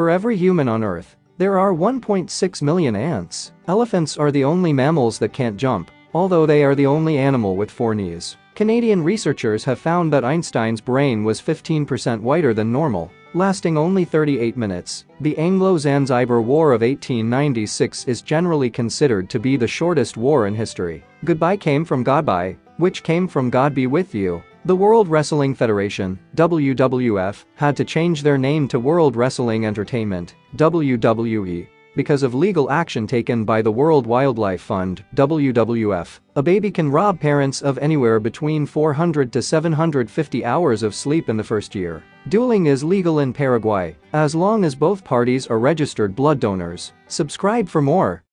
For every human on Earth, there are 1.6 million ants. Elephants are the only mammals that can't jump, although they are the only animal with four knees. Canadian researchers have found that Einstein's brain was 15% whiter than normal, lasting only 38 minutes. The Anglo-Zanzibar War of 1896 is generally considered to be the shortest war in history. Goodbye came from Godbye, which came from God be with you. The World Wrestling Federation, WWF, had to change their name to World Wrestling Entertainment, WWE, because of legal action taken by the World Wildlife Fund, WWF. A baby can rob parents of anywhere between 400 to 750 hours of sleep in the first year. Dueling is legal in Paraguay, as long as both parties are registered blood donors. Subscribe for more.